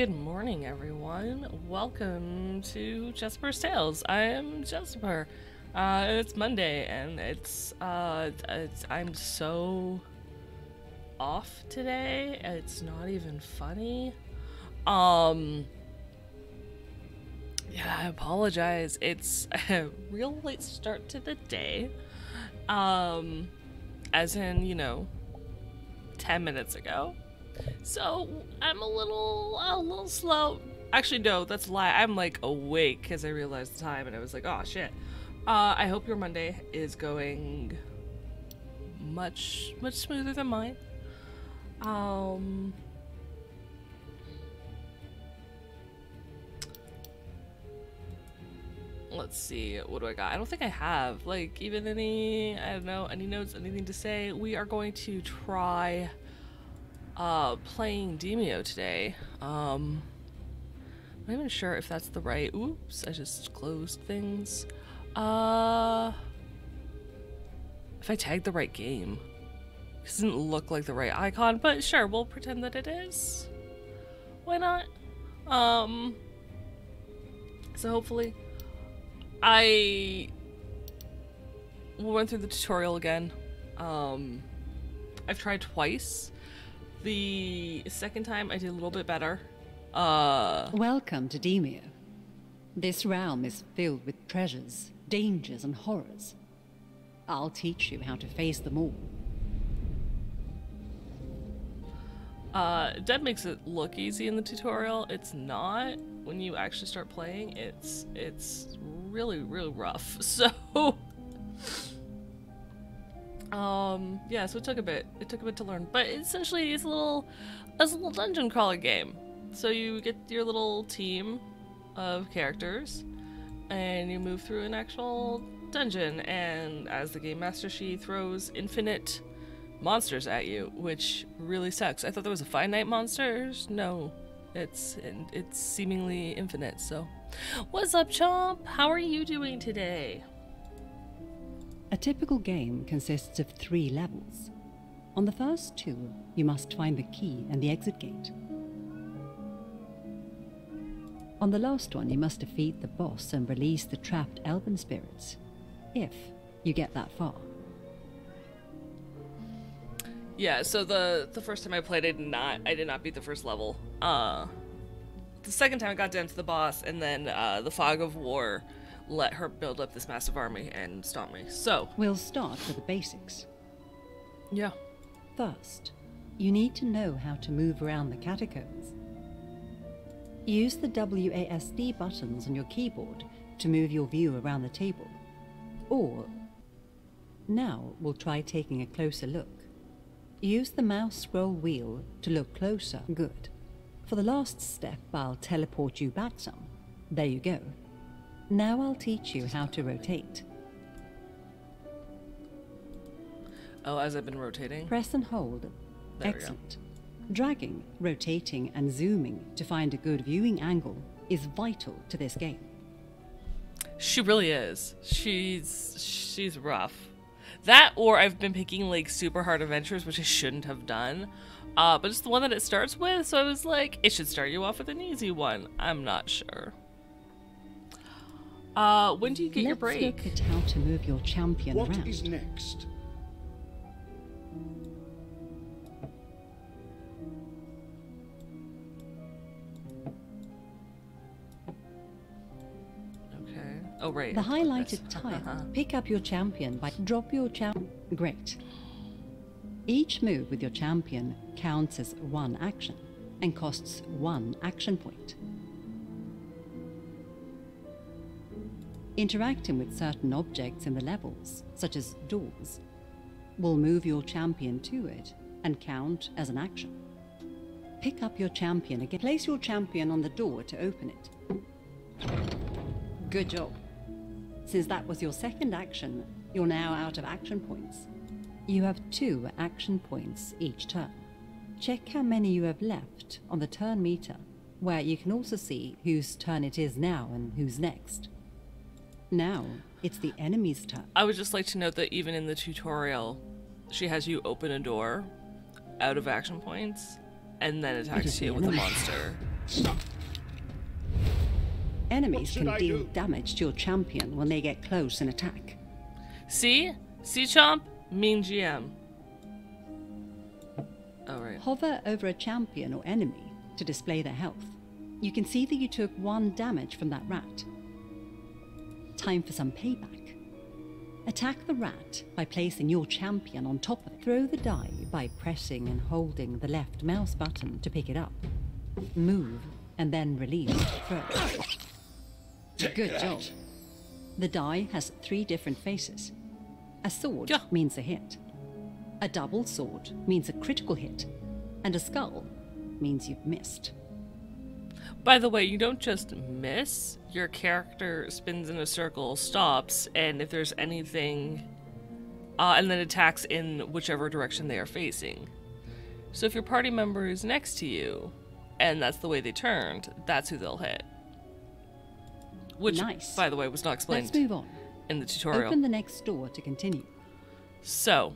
Good morning, everyone. Welcome to Jessipurr's Tales. I am Jesper. Uh, it's Monday, and it's, uh, it's, I'm so off today. It's not even funny. Um, yeah, I apologize. It's a real late start to the day. Um, as in, you know, 10 minutes ago. So I'm a little, a little slow. Actually, no, that's a lie. I'm like awake because I realized the time and I was like, oh shit. Uh, I hope your Monday is going much, much smoother than mine. Um, let's see what do i got i don't think i have like even any i don't know any notes anything to say we are going to try uh playing Demeo today. Um i'm not even sure if that's the right oops i just closed things. Uh if i tagged the right game. It doesn't look like the right icon but sure we'll pretend that it is. Why not? Um so hopefully I went through the tutorial again. Um, I've tried twice. The second time I did a little bit better. Uh, Welcome to Demeo. This realm is filled with treasures, dangers, and horrors. I'll teach you how to face them all. uh, Deb makes it look easy in the tutorial. It's not. When you actually start playing, it's it's really really rough. So, um, yeah. So it took a bit. It took a bit to learn, but essentially it's a little, it's a little dungeon crawler game. So you get your little team of characters, and you move through an actual dungeon. And as the game master, she throws infinite monsters at you, which really sucks. I thought there was a finite monsters. No, it's it's seemingly infinite. So, what's up, Chomp? How are you doing today? A typical game consists of three levels. On the first two, you must find the key and the exit gate. On the last one, you must defeat the boss and release the trapped elven spirits. If you get that far. Yeah, so the the first time I played, I did not I did not beat the first level. Uh, the second time I got down to the boss, and then uh, the fog of war let her build up this massive army and stop me. So We'll start with the basics. yeah, First, you need to know how to move around the catacombs. Use the WASD buttons on your keyboard to move your view around the table. Or, now we'll try taking a closer look. Use the mouse scroll wheel to look closer. Good. For the last step, I'll teleport you back some. There you go. Now I'll teach you how to rotate. oh, as I've been rotating. Press and hold. There. Excellent. Dragging, rotating, and zooming to find a good viewing angle is vital to this game. She really is. She's she's rough. That or I've been picking like super hard adventures, which I shouldn't have done. Uh, but it's the one that it starts with, so I was like, it should start you off with an easy one. I'm not sure. Uh, when do you get your Let's break? look at how to move your champion What around. is next? Okay. Oh right. The highlighted this. tile. Pick up your champion by drop your champ. Great. Each move with your champion counts as one action and costs one action point. Interacting with certain objects in the levels, such as doors, will move your champion to it and count as an action. Pick up your champion again. Place your champion on the door to open it. Good job. Since that was your second action, you're now out of action points. You have two action points each turn. Check how many you have left on the turn meter, where you can also see whose turn it is now and who's next. Now, it's the enemy's turn. I would just like to note that even in the tutorial, she has you open a door out of action points and then It attacks you the with a monster. Enemies can I deal do? damage to your champion when they get close and attack. See? See, Chomp? Mean GM. Oh, right. Hover over a champion or enemy to display their health. You can see that you took one damage from that rat. Time for some payback. Attack the rat by placing your champion on top of it. Throw the die by pressing and holding the left mouse button to pick it up. Move and then release the throw. Take Good that. job. The die has three different faces. A sword Yeah. means a hit. A double sword means a critical hit. And a skull means you've missed. By the way, you don't just miss, your character spins in a circle, stops, and if there's anything. Uh, and then attacks in whichever direction they are facing. So if your party member is next to you, and that's the way they turned, that's who they'll hit. Which, Nice. by the way, was not explained Let's move on. in the tutorial. Open the next door to continue. So,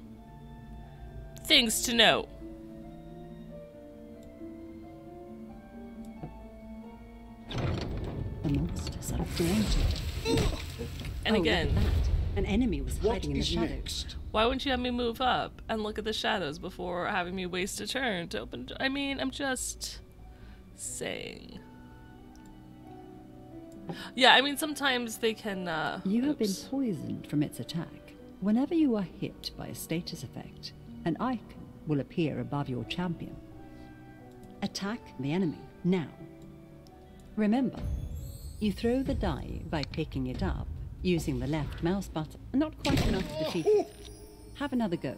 things to note. The monsters are daunting. And Oh, again. An enemy was hiding in the shadows. next? why wouldn't you have me move up and look at the shadows before having me waste a turn to open? I mean, I'm just saying. Yeah, I mean, sometimes they can. Uh, You have been poisoned from its attack. Whenever you are hit by a status effect, an icon will appear above your champion. Attack the enemy now. Remember, you throw the die by picking it up using the left mouse button. Not quite enough to defeat it. Have another go.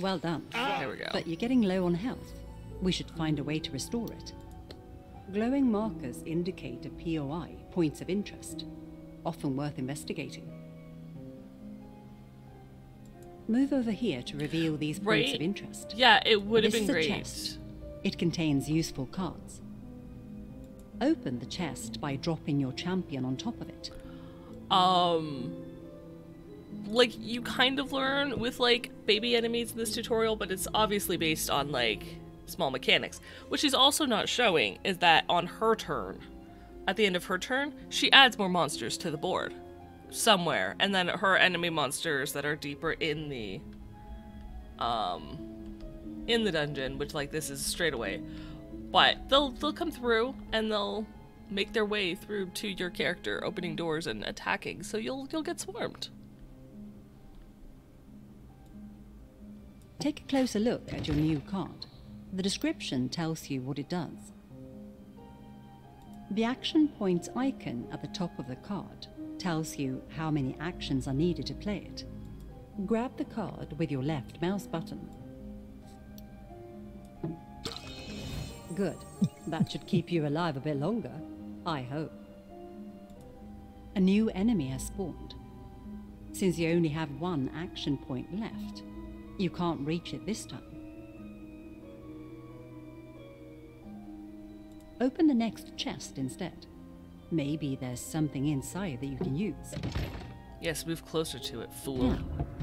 Well done. There we go. But you're getting low on health. We should find a way to restore it. Glowing markers indicate a POI, points of interest, often worth investigating. Move over here to reveal these points of interest. Yeah, it would have been is a great. chest. It contains useful cards. Open the chest by dropping your champion on top of it. um like you kind of learn with like baby enemies in this tutorial but it's obviously based on like small mechanics what she's also not showing is that on her turn at the end of her turn she adds more monsters to the board somewhere and then her enemy monsters that are deeper in the um in the dungeon which like this is straight away but they'll they'll come through and they'll make their way through to your character, opening doors and attacking. So you'll you'll get swarmed. Take a closer look at your new card. The description tells you what it does. The action points icon at the top of the card tells you how many actions are needed to play it. Grab the card with your left mouse button. Good. That should keep you alive a bit longer. I hope. A new enemy has spawned. Since you only have one action point left, you can't reach it this time. Open the next chest instead. Maybe there's something inside that you can use. Yes, move closer to it, fool. Now,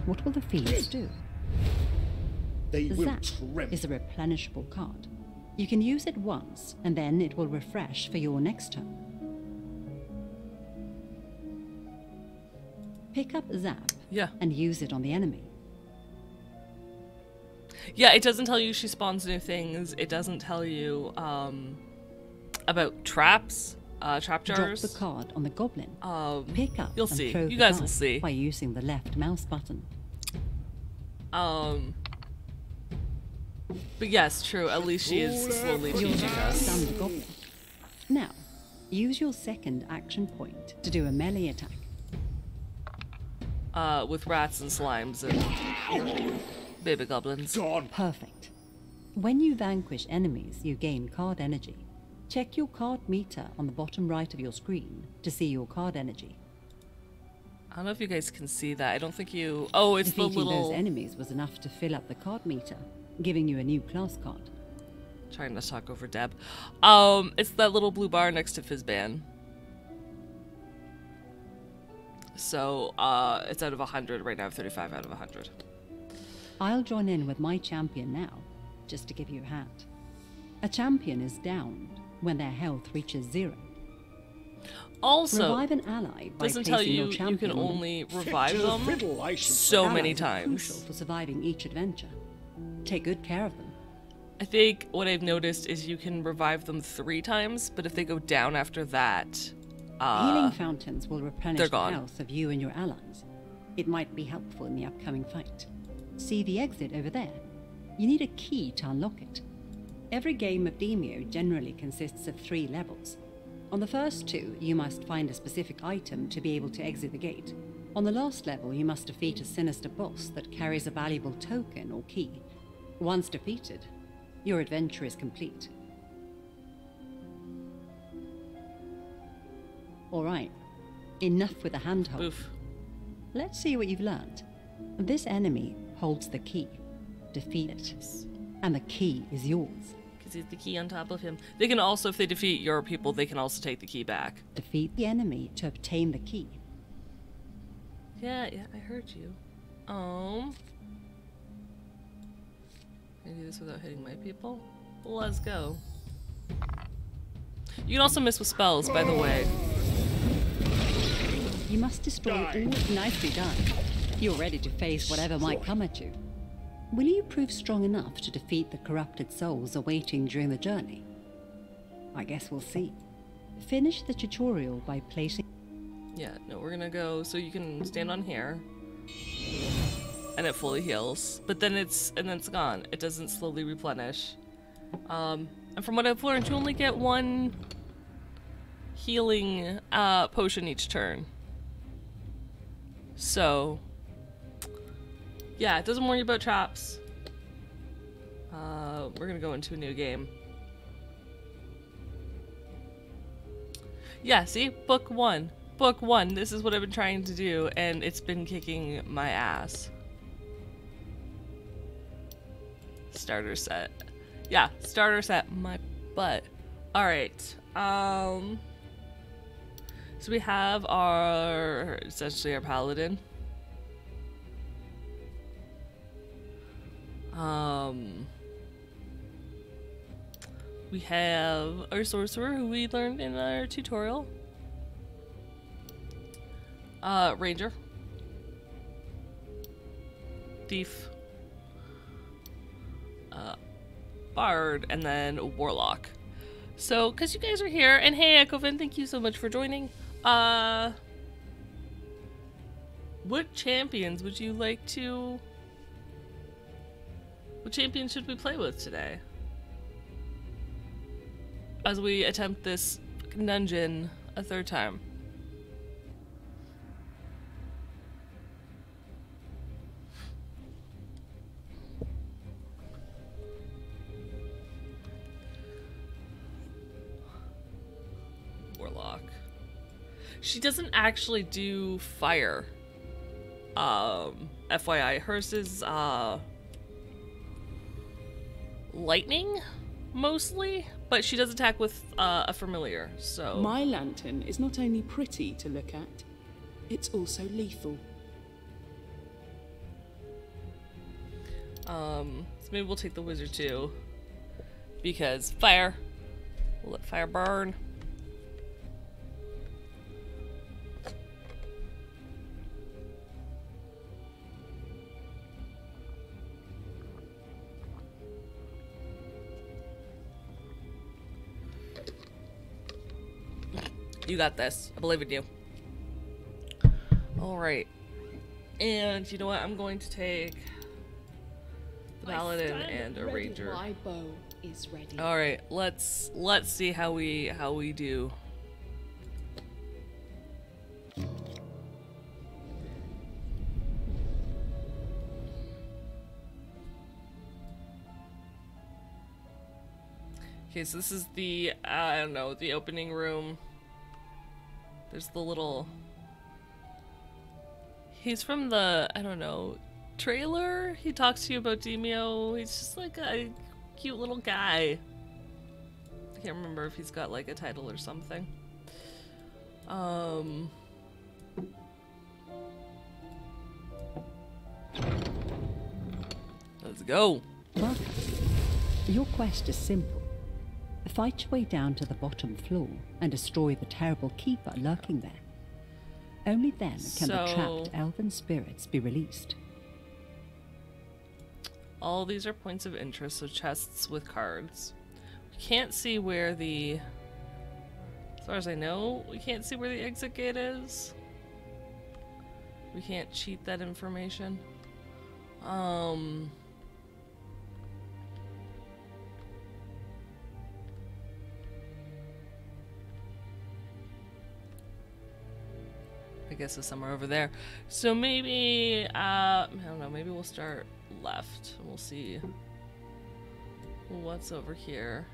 what will the fiends do? They will Zap tremble. is a replenishable card. You can use it once, and then it will refresh for your next turn. Pick up Zap Yeah. and use it on the enemy. Yeah, it doesn't tell you she spawns new things. It doesn't tell you um about traps, uh trap Drop the card on the goblin. Um Pick up you'll see. You guys will see. by using the left mouse button. Um But yes, true. At least she is slowly You'll teaching us. stun the goblin. Now, use your second action point to do a melee attack. Uh with rats and slimes and baby goblins. Gone. Perfect. When you vanquish enemies, you gain card energy. Check your card meter on the bottom right of your screen to see your card energy. I don't know if you guys can see that. I don't think you Oh, it's the Defeating little those enemies was enough to fill up the card meter, giving you a new class card. trying to talk over Deb. Um, it's that little blue bar next to Fizban. So, uh, it's out of 100 right now, 35 out of 100. I'll join in with my champion now, just to give you a hand. A champion is downed when their health reaches zero. Also, Revive an ally doesn't tell you you can only revive the them should so many are crucial times. for surviving each adventure. Take good care of them. I think what I've noticed is you can revive them three times, but if they go down after that, uh, Healing fountains will replenish the health of you and your allies. It might be helpful in the upcoming fight. See the exit over there? You need a key to unlock it. Every game of Demeo generally consists of three levels. On the first two, you must find a specific item to be able to exit the gate. On the last level, you must defeat a sinister boss that carries a valuable token or key. Once defeated, your adventure is complete. All right, enough with the handhold. oof. Let's see what you've learned. This enemy holds the key. Defeat it. And the key is yours. Because he's the key on top of him. They can also, if they defeat your people, they can also take the key back. Defeat the enemy to obtain the key. Yeah, yeah, I heard you. Um. Can I do this without hitting my people? Let's go. You can also miss with spells, by the way. You must destroy Die. all nicely done. You're ready to face whatever might come at you. Will you prove strong enough to defeat the corrupted souls awaiting during the journey? I guess we'll see. Finish the tutorial by placing Yeah, no, we're gonna go so you can stand on here. And it fully heals. But then it's and then it's gone. It doesn't slowly replenish. Um and from what I've learned, you only get one healing uh potion each turn. So yeah, it doesn't worry about traps. Uh we're gonna go into a new game. Yeah, see? Book one. Book one. This is what I've been trying to do, and it's been kicking my ass. Starter set. Yeah, starter set. My butt. Alright. Um. So we have our. Essentially our paladin. Um. We have our sorcerer, who we learned in our tutorial. Uh, ranger. Thief. Uh, bard, and then warlock. So, because you guys are here, and hey, Echovin, thank you so much for joining. Uh, what champions would you like to? What champion should we play with today? As we attempt this dungeon a third time. Warlock. She doesn't actually do fire. Um, FYI, hers is uh lightning mostly, but she does attack with uh, a familiar. So My lantern is not only pretty to look at, it's also lethal. um, so maybe we'll take the wizard too, because fire. We'll let fire burn. You got this. I believe in you. Alright. And you know what? I'm going to take the paladin and a ranger. My bow is ready. Alright, let's let's see how we how we do. Okay, so this is the I don't know, the opening room. There's the little He's from the I don't know, trailer. He talks to you about Demeo. He's just like a cute little guy. I can't remember if he's got like a title or something. Um. Let's go. Your quest is simple. Fight your way down to the bottom floor and destroy the terrible keeper lurking there. Only then can the trapped elven spirits be released. All these are points of interest, so chests with cards. We can't see where the. As far as I know, we can't see where the exit gate is. We can't cheat that information. Um. I guess it's somewhere over there. So maybe, uh, I don't know, maybe we'll start left. We'll see what's over here.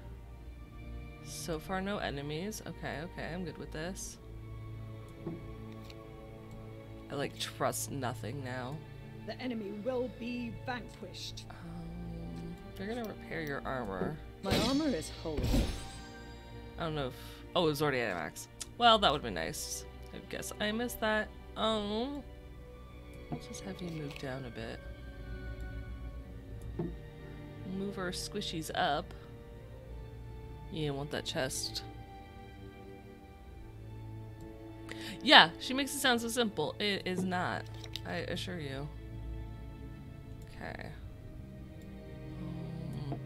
So far, no enemies. Okay, okay, I'm good with this. I like trust nothing now. The enemy will be vanquished. Um, they're gonna repair your armor. My armor is whole. I don't know if. Oh, it was already at max. Well, that would be nice. I guess I missed that. Um, let's just have you move down a bit. Move our squishies up. You want that chest. Yeah, she makes it sound so simple. It is not. I assure you. Okay. Um,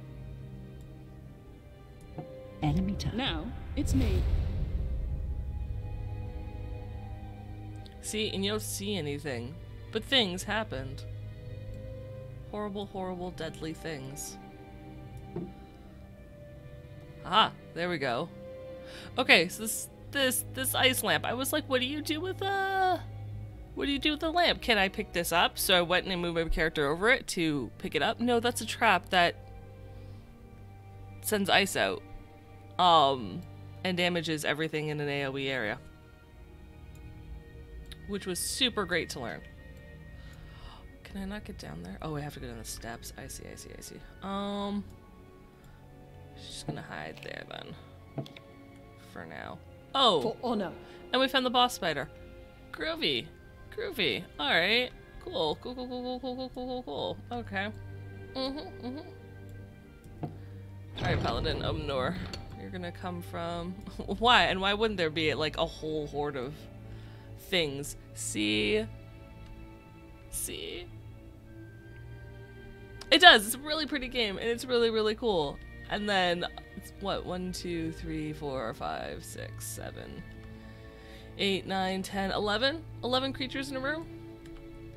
Enemy time. Now, it's me. See, and you don't see anything. But things happened. Horrible, horrible, deadly things. Ah, there we go. Okay, so this this this ice lamp. I was like, what do you do with uh what do you do with the lamp? Can I pick this up? So I went and moved my character over it to pick it up. No, that's a trap that sends ice out. Um and damages everything in an AoE area which was super great to learn. Can I not get down there? Oh, I have to go down the steps. I see, I see, I see. Um, she's gonna hide there then, for now. Oh, For honor. and we found the boss spider. Groovy, groovy. All right, cool, cool, cool, cool, cool, cool, cool, cool, cool, cool. Okay. Mhm, mhm. All right, Paladin Umnor, you're gonna come from. why and why wouldn't there be like a whole horde of things? See, see. It does. It's a really pretty game, and it's really, really cool. And then, what? One, two, three, four, five, six, seven, eight, nine, ten, eleven? Eleven creatures in a room?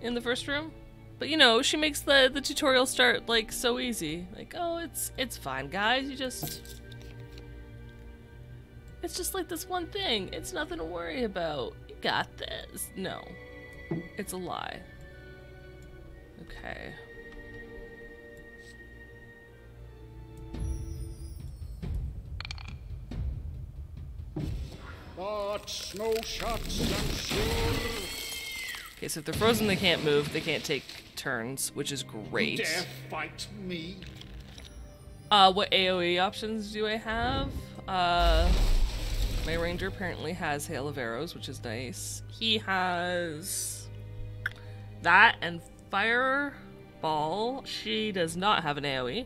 In the first room? But you know, she makes the the tutorial start like so easy. Like, oh, it's it's fine, guys. You just It's just like this one thing. It's nothing to worry about. Got this. No. It's a lie. Okay. But snow shots and sure. Okay, so if they're frozen, they can't move. They can't take turns, which is great. Dare fight me? Uh, what AoE options do I have? Uh, my ranger apparently has Hail of Arrows, which is nice. He has that and Fireball. She does not have an AoE,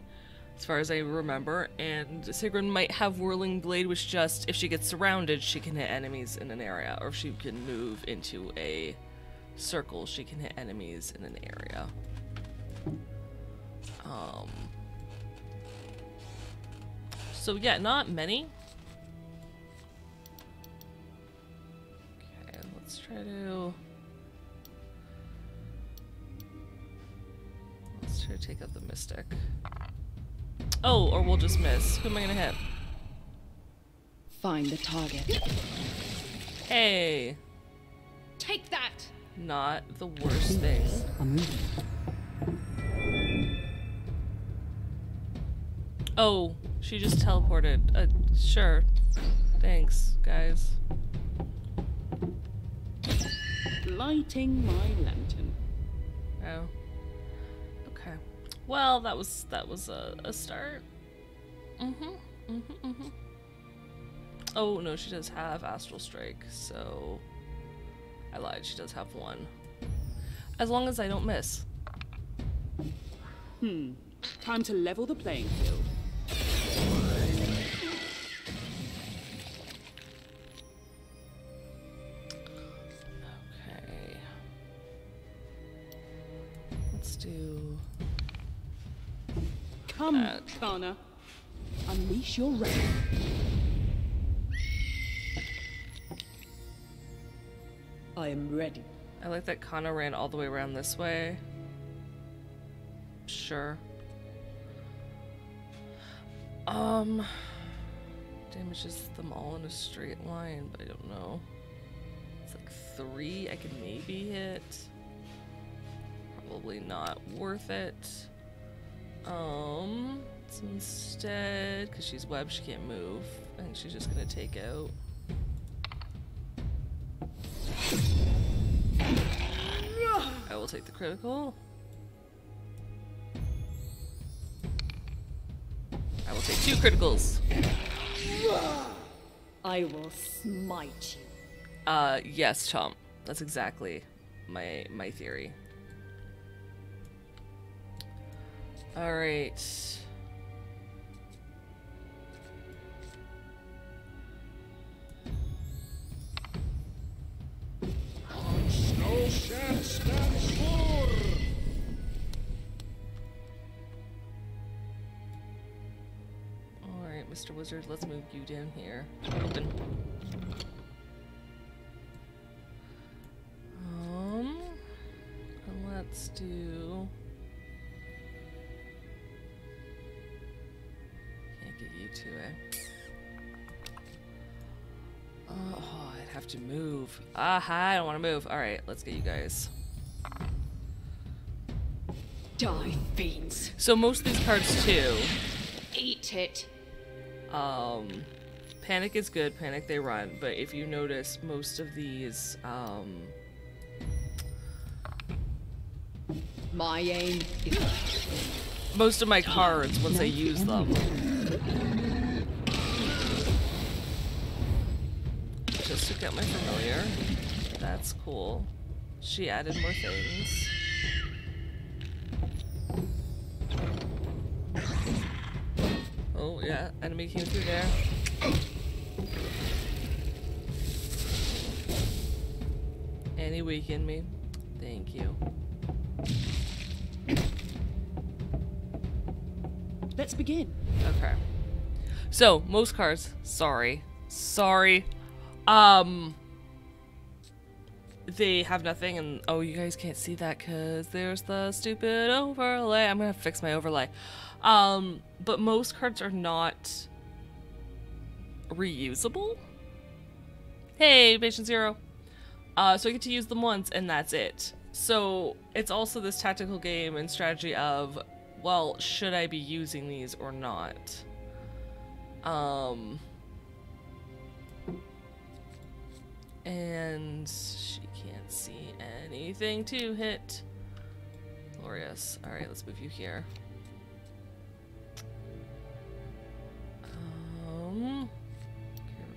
as far as I remember. And Sigrun might have Whirling Blade, which just, if she gets surrounded, she can hit enemies in an area. Or if she can move into a circle, she can hit enemies in an area. Um... So yeah, not many. Let's try to. Let's try to take out the mystic. Oh, or we'll just miss. Who am I gonna hit? Find the target. Hey, Take that! not the worst thing. Oh, she just teleported. Uh, sure. Thanks, guys. Lighting my lantern. Oh. Okay. Well, that was that was a, a start. Mhm. Mhm. Mhm. Oh no, she does have astral strike, so I lied. She does have one. As long as I don't miss. Hmm. Time to level the playing field. Come, Uh, Kana. Unleash your wrath. I am ready. I like that Kana ran all the way around this way. Sure. Um. Damages them all in a straight line, but I don't know. It's like three I could maybe hit. Probably not worth it. Um. Instead, because she's webbed, she can't move. I think she's just gonna take out. I will take the critical. I will take two criticals. I will smite you. Uh, yes, Chomp. That's exactly my my theory. All right. On snow shall stand sure. All right, Mr. Wizard. Let's move you down here. Open. Um, let's do. To it. Oh, I'd have to move. Aha, I don't want to move. All right, let's get you guys. Die, fiends. So most of these cards too. Eat it. Um, panic is good. Panic they run. But if you notice, most of these, um, My aim is most of my cards once I use them. Just took out my familiar. That's cool. She added more things. Oh yeah, enemy came through there. And weakened me. Thank you. Let's begin. Okay. So, most cards, sorry. Sorry. Um they have nothing and oh you guys can't see that cuz there's the stupid overlay. I'm going to fix my overlay. Um but most cards are not reusable. Hey, patient 0. Uh so I get to use them once and that's it. So, it's also this tactical game and strategy of well, should I be using these or not? Um and she can't see anything to hit. Glorious. All right, let's move you here. Um,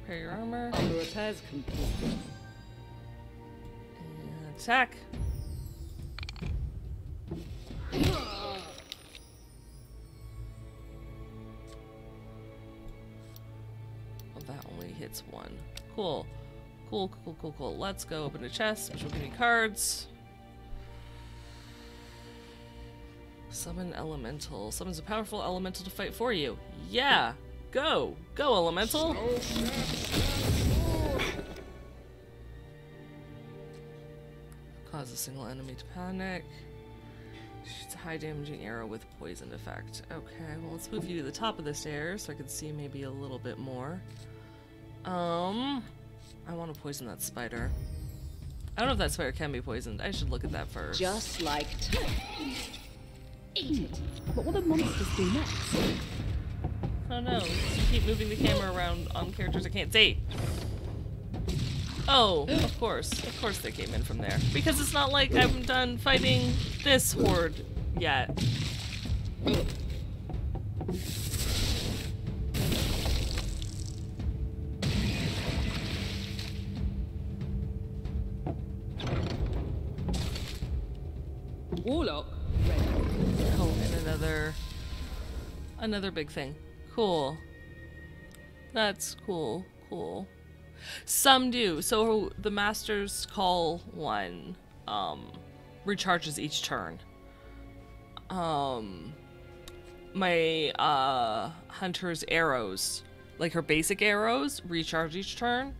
repair your armor the repairs complete. and attack. Hits one. Cool. Cool, cool, cool, cool. Let's go open a chest, which will give me cards. Summon elemental. Summons a powerful elemental to fight for you. Yeah! Go! Go, elemental! Cause a single enemy to panic. Shoots a high damaging arrow with poisoned effect. Okay, well let's move you to the top of the stairs so I can see maybe a little bit more. Um, I want to poison that spider. I don't know if that spider can be poisoned. I should look at that first. Just like Eat it. What will the monsters do next? I don't know. Just keep moving the camera around on characters I can't see. Oh, of course. Of course they came in from there. Because it's not like I'm done fighting this horde yet. Warlock. Oh, and another Another big thing. Cool. That's cool. Cool. Some do. So the Master's Call one um, recharges each turn. Um, my uh, Hunter's arrows, like her basic arrows, recharge each turn,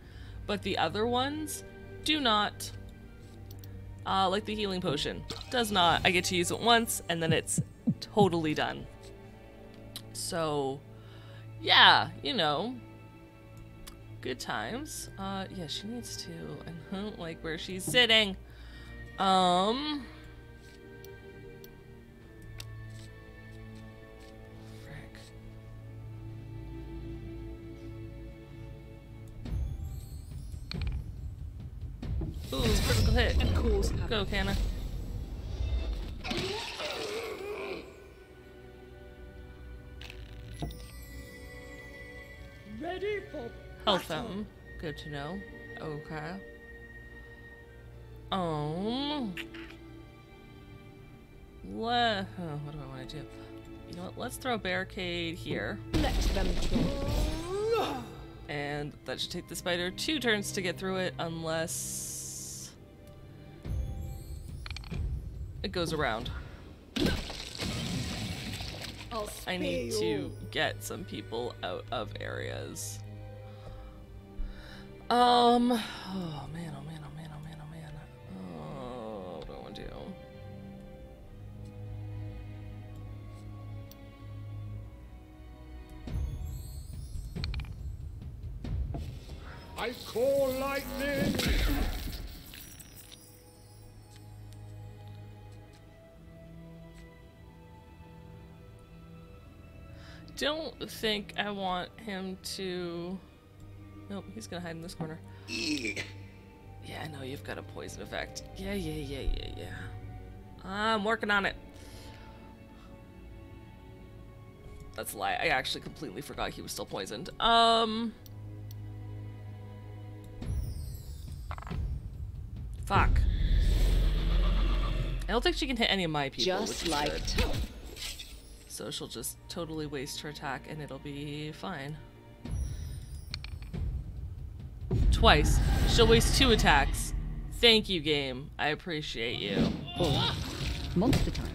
but the other ones do not. Uh, like the healing potion does not. I get to use it once and then it's totally done. So, yeah, you know, good times. Uh, yeah, she needs to. I don't like where she's sitting. Um. Ooh, critical hit. Cause. Go, Canna. Ready for Health fountain. Good to know. Okay. Um. Let. oh, what do I want to do? You know what? Let's throw a barricade here. Let them try. And that should take the spider two turns to get through it, unless. It goes around. I'll I need spare to get some people out of areas. Um. Oh man! Oh man! Oh man! Oh man! Oh man! Oh, what do I want to do? I call lightning. Don't think I want him to. Nope, he's gonna hide in this corner. Yeah, I know you've got a poison effect. Yeah, yeah, yeah, yeah, yeah. I'm working on it. That's a lie. I actually completely forgot he was still poisoned. Um. Fuck. I don't think she can hit any of my people. Just like. So she'll just totally waste her attack and it'll be fine. Twice. She'll waste two attacks. Thank you, game. I appreciate you. Or monster time.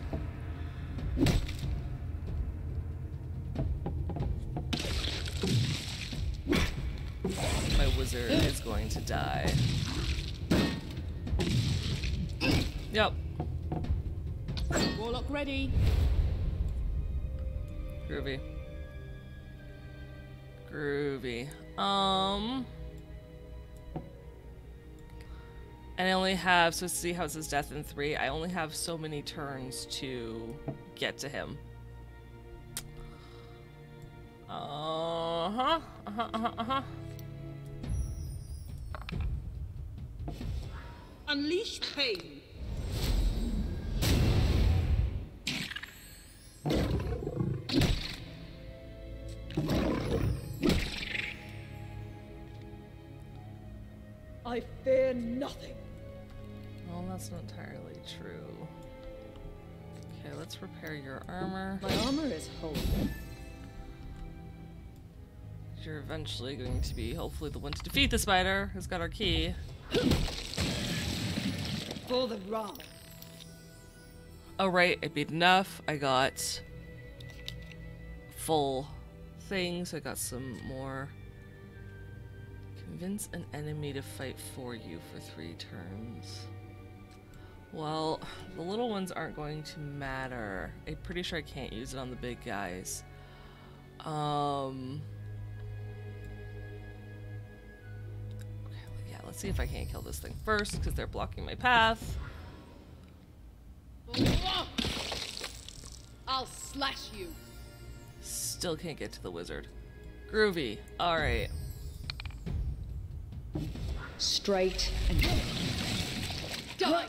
My wizard is going to die. Yep. Warlock ready. Groovy. Groovy. Um. And I only have, so see how it says death in three? I only have so many turns to get to him. Uh huh. Uh huh. Uh huh. Uh huh. Unleash pain. I fear nothing. Well, that's not entirely true. Okay, let's repair your armor. My armor is whole. You're eventually going to be, hopefully, the one to defeat the spider who's got our key. For the wrong. Oh, right, I beat enough. I got full things. I got some more. Convince an enemy to fight for you for three turns. Well, the little ones aren't going to matter. I'm pretty sure I can't use it on the big guys. Um. Okay, yeah, let's see if I can't kill this thing first because they're blocking my path. I'll slash you. Still can't get to the wizard. Groovy. Alright. Straight and die.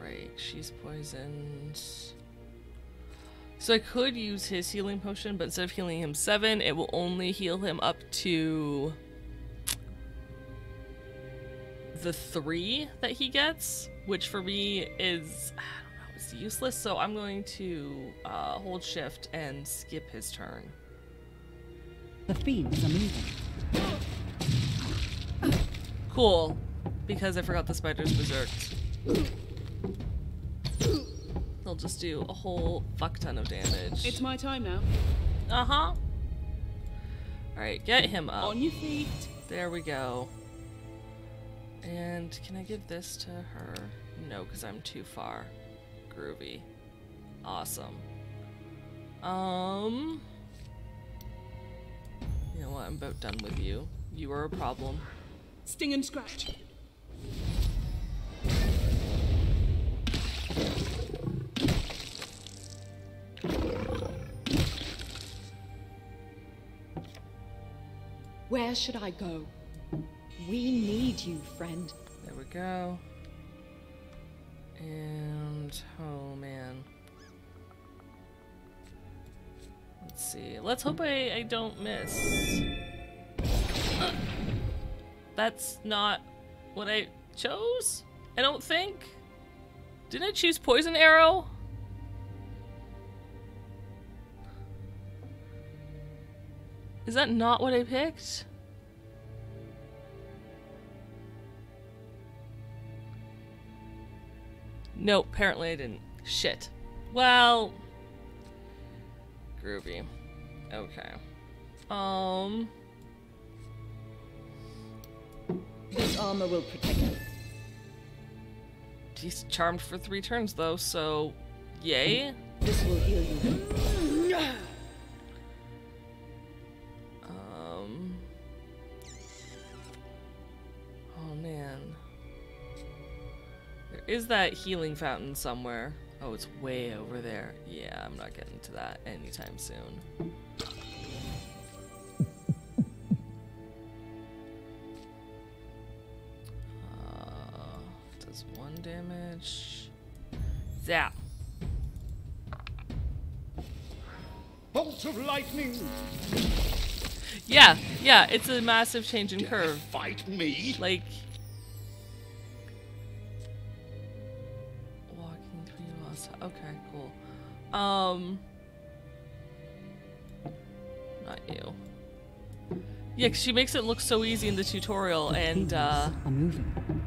Right, she's poisoned. So I could use his healing potion, but instead of healing him 7, it will only heal him up to the 3 that he gets, which for me is I don't know, is useless, so I'm going to uh, hold shift and skip his turn. The fiends are moving. Cool, because I forgot the spider's berserked. They'll just do a whole fuck ton of damage. It's my time now. Uh huh. Alright, get him up. On your feet. There we go. And can I give this to her? No, because I'm too far. Groovy. Awesome. Um. You know what? I'm about done with you. You are a problem. Sting and scratch. Where should I go? We need you, friend. There we go. And oh man. Let's see. Let's hope I, I don't miss. Uh, That's not what I chose? I don't think. Didn't I choose poison arrow? Is that not what I picked? No, apparently I didn't. Shit. Well, groovy. Okay. Um, This armor will protect you. he's charmed for three turns though, so yay. This will heal you. Um. Oh man. There is that healing fountain somewhere. Oh, it's way over there. Yeah, I'm not getting to that anytime soon. Uh, does one damage. Zap. Bolt of lightning! Yeah, yeah, it's a massive change in curve. Fight me! Like Um, not you. Yeah, 'cause she makes it look so easy in the tutorial, and uh, Fiends are moving.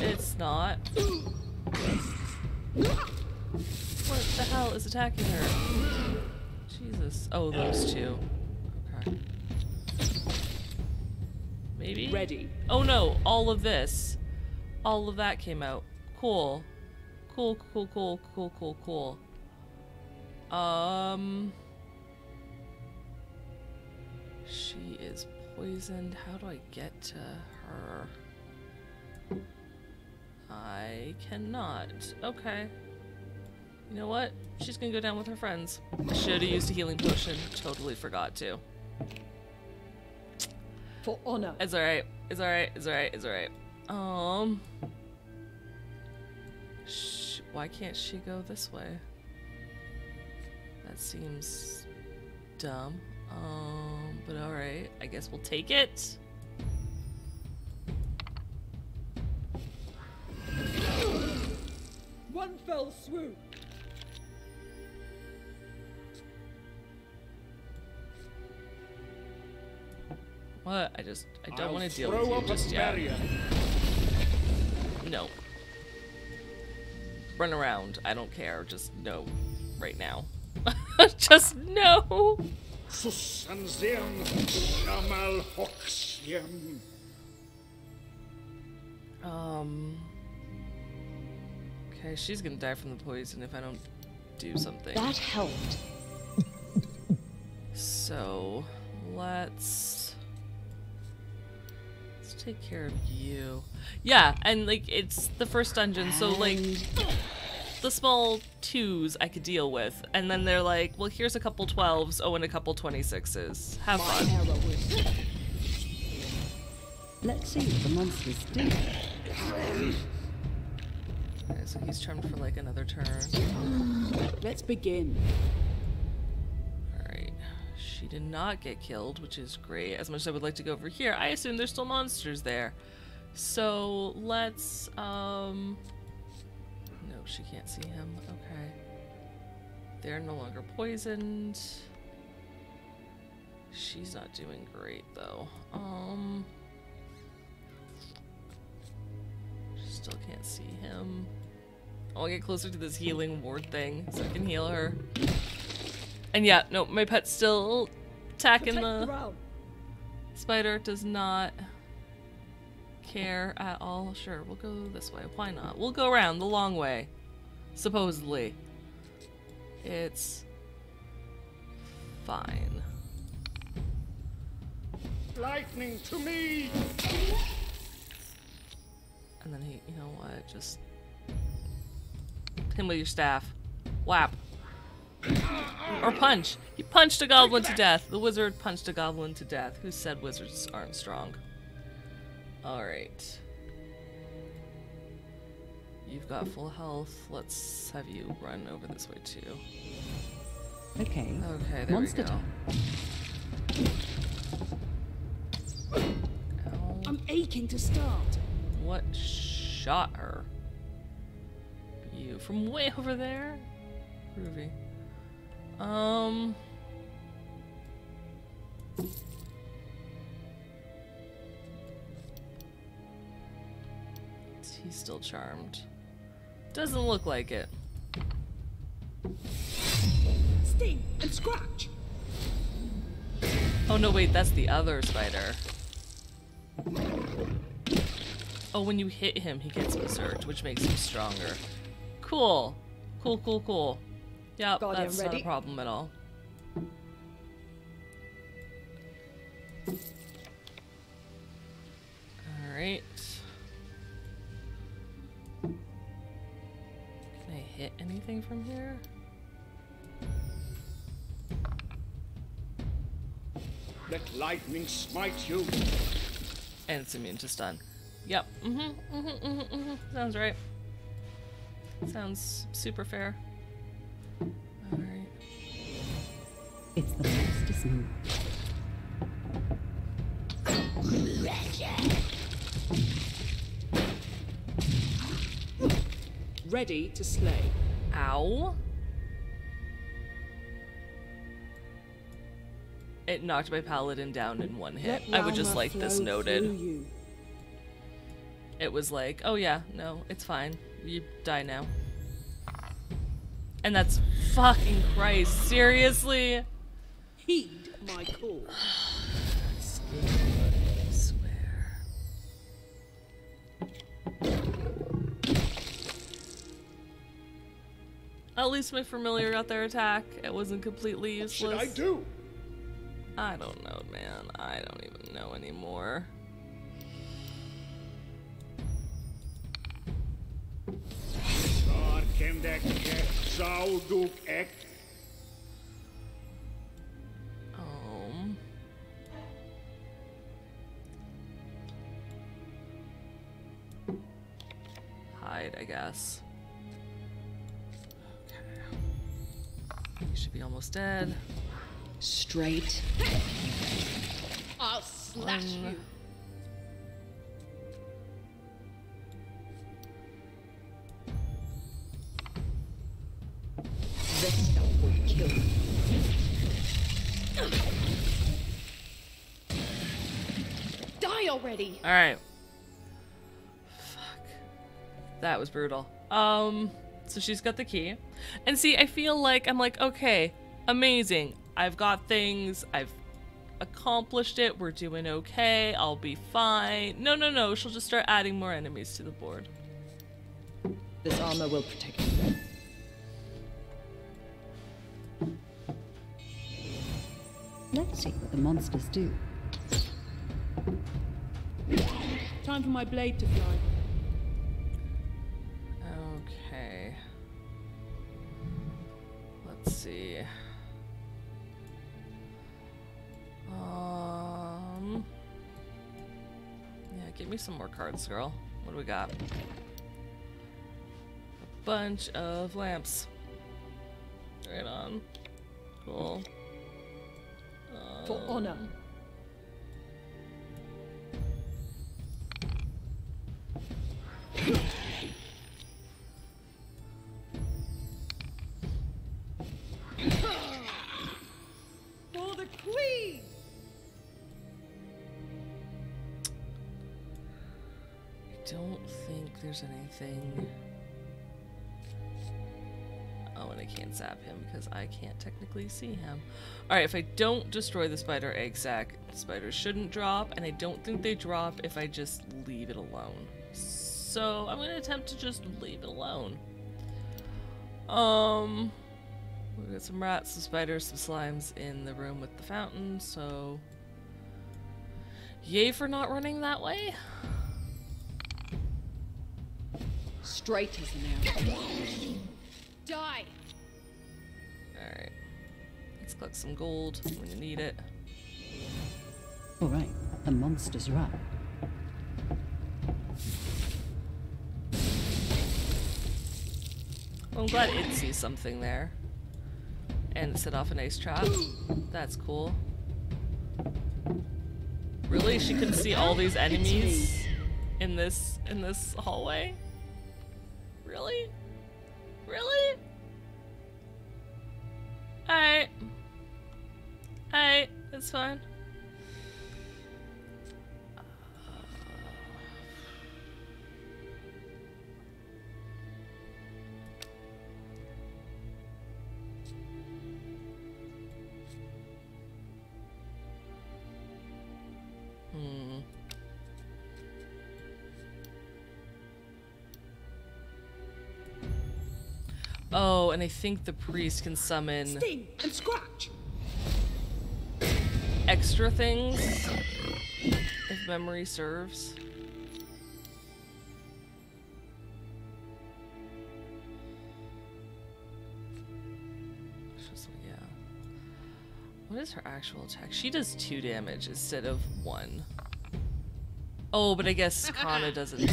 it's not. What the hell is attacking her? Jesus. Oh, those two. Okay. Maybe? Ready. Oh no, all of this. All of that came out. Cool. Cool, cool, cool, cool, cool, cool. Um. She is poisoned. How do I get to her? I cannot. Okay. You know what? She's gonna go down with her friends. Should have used a healing potion. Totally forgot to. For honor. It's alright. It's alright. It's alright. It's alright. Um. Sh- why can't she go this way? That seems dumb. Um, but alright. I guess we'll take it. One fell swoop. What? I just. I don't want to deal with you just yet. barrier. No. Run around. I don't care. Just no. Right now. just no. Susanzian Shamal Hoxian. Um. Okay, she's gonna die from the poison if I don't do something. That helped. So let's let's take care of you. Yeah, and like it's the first dungeon, so like the small twos I could deal with, and then they're like, well, here's a couple twelves, oh, and a couple twenty sixes. Have fun. Let's see what the monsters do. Okay, so he's charmed for like another turn. Let's begin. Alright. She did not get killed, which is great. As much as I would like to go over here, I assume there's still monsters there. So let's um No, she can't see him. Okay. They're no longer poisoned. She's not doing great though. Um Still can't see him. I'll get closer to this healing ward thing so I can heal her. And yeah, no, my pet's still attacking Protect the spider. Does not care at all. Sure, we'll go this way. Why not? We'll go around the long way. Supposedly. It's fine. Lightning to me! And then he, you know what, just hit him with your staff. Whap. Or punch. He punched a goblin to death. The wizard punched a goblin to death. Who said wizards aren't strong? Alright. You've got full health. Let's have you run over this way too. Okay. Okay, there Monster we go. Ow. I'm aching to start. What shot her? You from way over there? Groovy. Um. He's still charmed. Doesn't look like it. Sting and scratch. Oh no, wait, that's the other spider. Oh, when you hit him, he gets berserked, which makes him stronger. Cool. Cool, cool, cool. Yep, Guardian that's not a problem at all. Alright. Hit anything from here? Let lightning smite you. And it's immune to stun. Yep. Mm-hmm. Mm-hmm. Mm-hmm. mm-hmm. Sounds right. Sounds super fair. Alright. It's the fastest move. Ready to slay. Ow. It knocked my paladin down in one hit. I would just like this noted. It was like, oh yeah, no, it's fine. You die now. And that's fucking Christ. Seriously? Heed my call. At least my familiar got their attack. It wasn't completely useless. What should. I do? I don't know, man. I don't even know anymore. Var kan dekke, zou du ek? Um. Hide, I guess. Should be almost dead. Straight. I'll slash One. you. This stuff will kill you. Die already! Alright. Fuck. That was brutal. Um, so she's got the key. And see, I feel like I'm like, okay, amazing. I've got things, I've accomplished it, we're doing okay, I'll be fine. No, no, no, she'll just start adding more enemies to the board. This armor will protect you. Let's see what the monsters do. Time for my blade to fly. See. Um. Yeah, give me some more cards, girl. What do we got? A bunch of lamps. Right on. Cool. For honor. Anything. Oh, and I can't zap him because I can't technically see him. Alright, if I don't destroy the spider egg sac, spiders shouldn't drop, and I don't think they drop if I just leave it alone. So I'm gonna attempt to just leave it alone. Um, we got some rats, some spiders, some slimes in the room with the fountain, so yay for not running that way. Straight as an arrow. Die! Alright. Let's collect some gold when you need it. All right, the monsters are up. Well, I'm glad it sees something there. And set off an ace trap. That's cool. Really? She can see all these enemies in this in this hallway? Really? Really? Alright. Alright, that's fine. Oh, and I think the priest can summon Sting and scratch. extra things if memory serves. Yeah. What is her actual attack? She does two damage instead of one. Oh, but I guess Kana doesn't.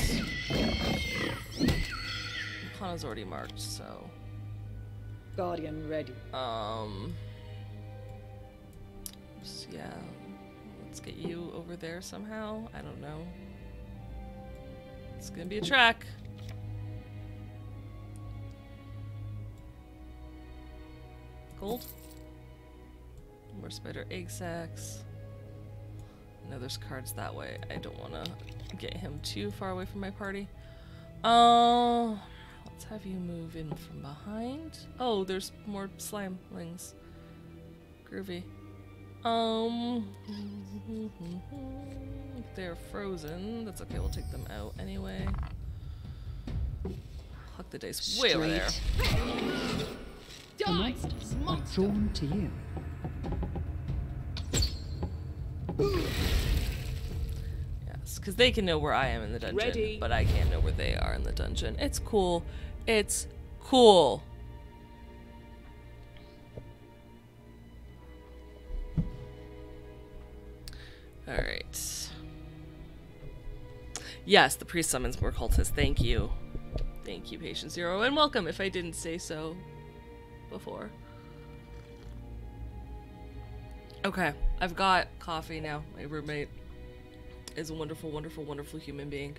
Kana's already marked, so. Guardian ready. Um. s- Yeah. Let's get you over there somehow. I don't know. It's gonna be a track. Gold. More spider egg sacs. No, there's cards that way. I don't want to get him too far away from my party. Uh, let's have you move in from behind. Oh, there's more slimelings. Groovy. Um, they're frozen, that's okay. We'll take them out anyway. Huck the dice way over there. The monsters are drawn to you. Because they can know where I am in the dungeon, Ready. but I can't know where they are in the dungeon. It's cool. It's cool. All right. Yes, the priest summons more cultists. Thank you. Thank you, Patient Zero, and welcome if I didn't say so before. Okay, I've got coffee now. My roommate is a wonderful, wonderful, wonderful human being.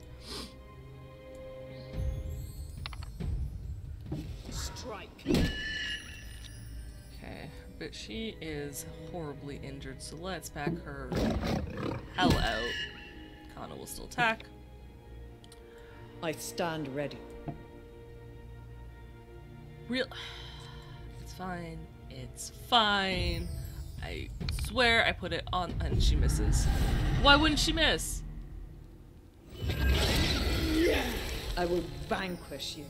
Strike. Okay, but she is horribly injured, so let's pack her hell out. Kana will still attack. I stand ready. Real. It's fine. It's fine. I swear I put it on and she misses. Why wouldn't she miss? I will vanquish you.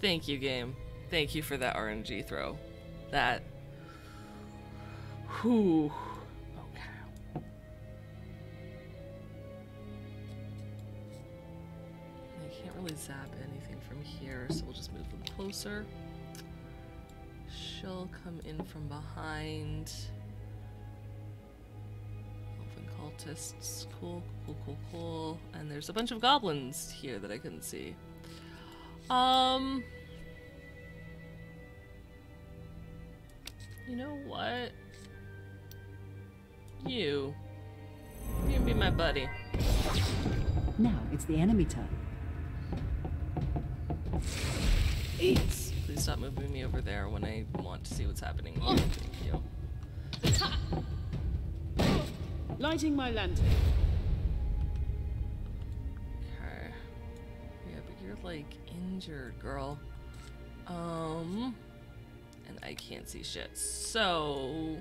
Thank you, game. Thank you for that RNG throw. That. Whew. Okay. I can't really zap anything from here, so we'll just move them closer. She'll come in from behind. Cultists. Cool, cool, cool, cool. And there's a bunch of goblins here that I couldn't see. Um. You know what? You. You can be my buddy. Now it's the enemy turn. Please stop moving me over there when I want to see what's happening. Thank you. Lighting my lantern. Okay. Yeah, but you're like injured, girl. Um, and I can't see shit. So,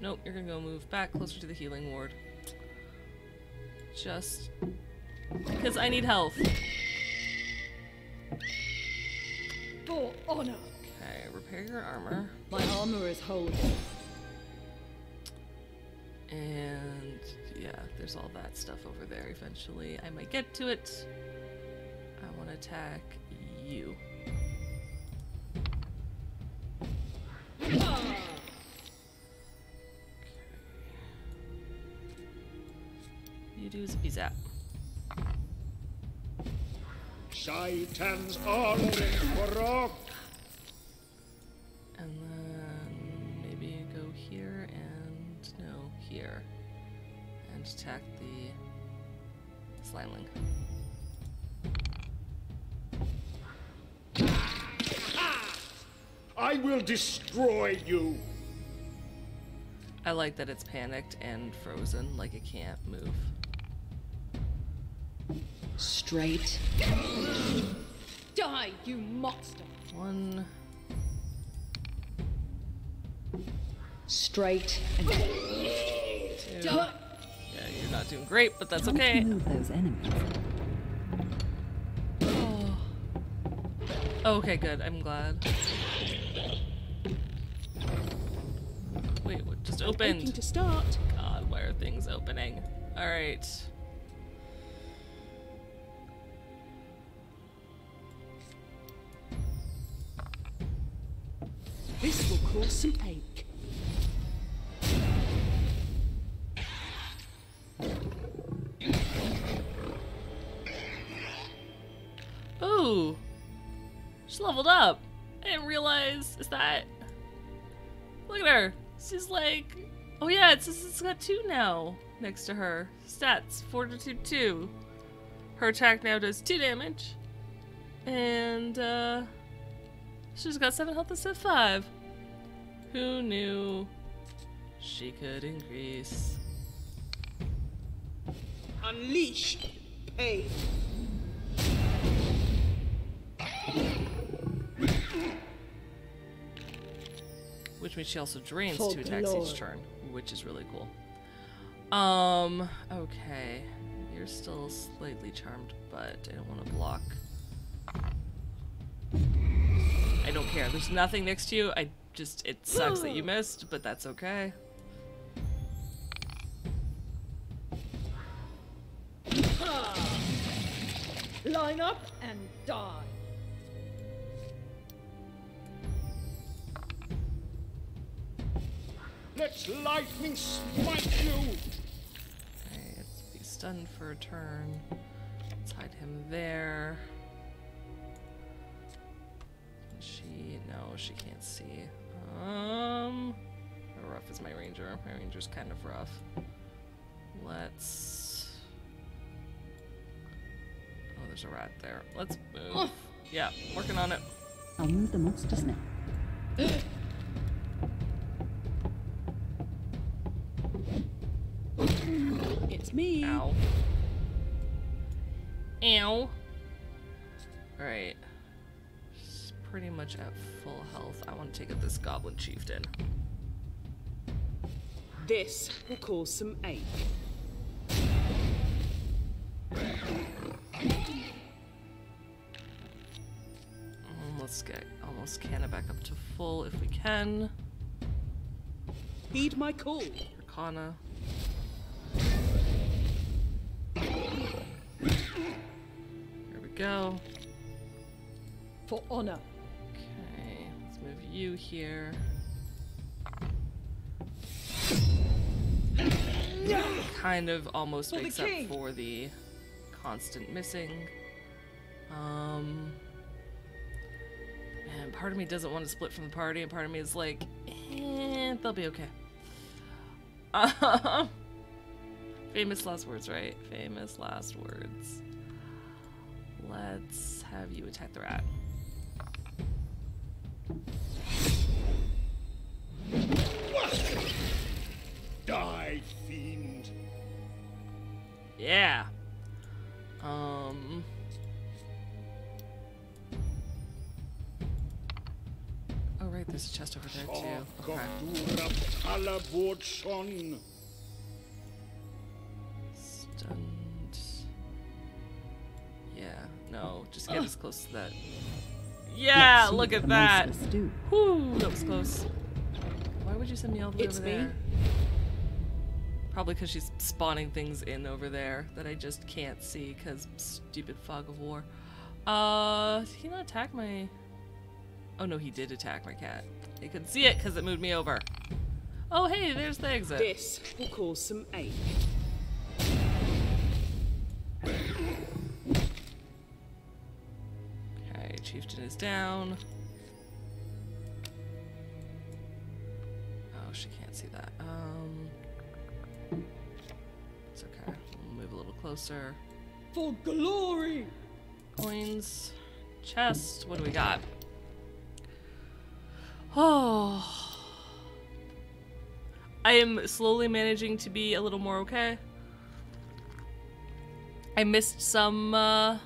nope, you're gonna go move back closer to the healing ward. Just because I need health. For honor. Okay, repair your armor. My armor is whole. And yeah, there's all that stuff over there eventually. I might get to it. I want to attack you. You do zippy zap. Shaitan's all in for rock. Here. And attack the slimeling. I will destroy you. I like that it's panicked and frozen, like it can't move. Straight. Die, you monster. One, Straight. And two. Yeah, you're not doing great, but that's try to okay. move those enemies. Oh. Okay, good. I'm glad. Wait, what just Aching opened? to start. God, why are things opening? Alright. This will cause some ache. Leveled up! I didn't realize. Is that. Look at her! She's like. Oh, yeah, it says it's got two now next to her. Stats Fortitude 2. Her attack now does 2 damage. And, uh. She's got 7 health instead of 5. Who knew she could increase? Unleash pain. Which means she also drains two attacks glory. each turn, which is really cool. Um, okay. You're still slightly charmed, but I don't want to block. I don't care. There's nothing next to you. I just, it sucks that you missed, but that's okay. Line up and die. Let lightning smite you. Okay, let's be stunned for a turn. Let's hide him there. Can She, no, she can't see. Um, how rough is my ranger? My ranger's kind of rough. Let's. Oh, there's a rat there. Let's move. Yeah, working on it. I'll move the monsters now. It's me. Ow. Ow. Alright. She's pretty much at full health. I want to take out this goblin chieftain. This will cause some ache. Let's get almost Kana back up to full if we can. Heed my call. Arcana. Go. For honor. Okay, let's move you here. Kind of almost makes up for the constant missing. Um, man, part of me doesn't want to split from the party, and part of me is like, eh, they'll be okay. Um, famous last words, right? Famous last words. Let's have you attack the rat. Die, fiend. Yeah. Um. Oh right, there's a chest over there too. Okay. Just get as close to that. Yeah, Let's look at that. monsters. Whoo, that was close. Why would you send me all the way It's over me. there? Probably because she's spawning things in over there that I just can't see because stupid fog of war. Uh, did he not attack my... Oh no, he did attack my cat. He couldn't see it because it moved me over. Oh hey, there's the exit. This will cause some ache. Chieftain is down. Oh, she can't see that. Um, it's okay. We'll move a little closer. For glory! Coins, chest. What do we got? Oh, I am slowly managing to be a little more okay. I missed some. Uh,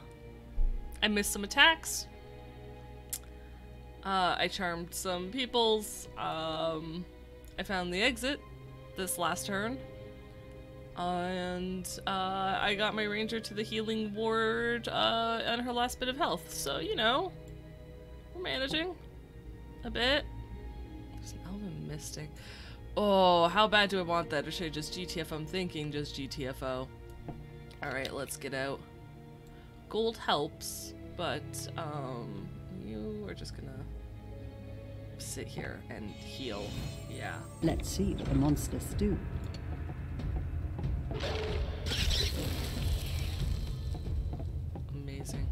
I missed some attacks. Uh, I charmed some peoples. Um, I found the exit this last turn. And uh, I got my ranger to the healing ward uh, her last bit of health. So, you know, we're managing a bit. There's an elven mystic. Oh, how bad do I want that? Or should I just GTF? I'm thinking just GTFO. Alright, let's get out. Gold helps, but um, you are just gonna sit here and heal. Yeah. Let's see what the monsters do. Amazing.